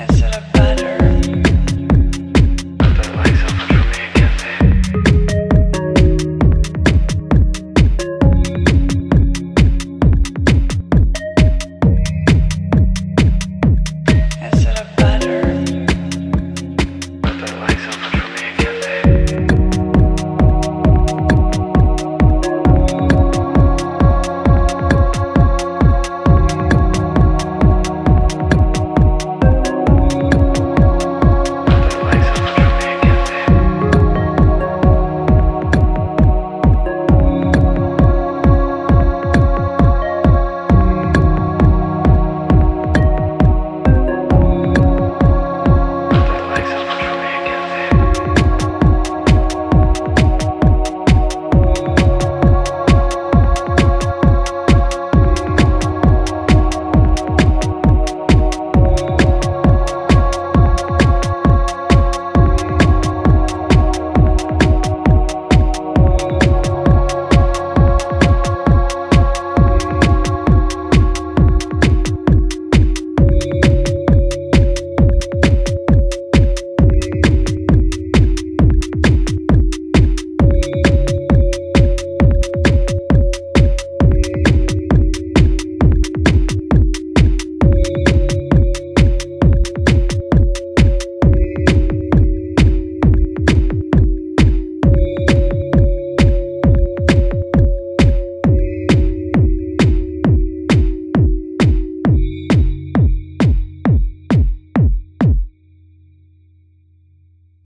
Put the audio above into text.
I set up.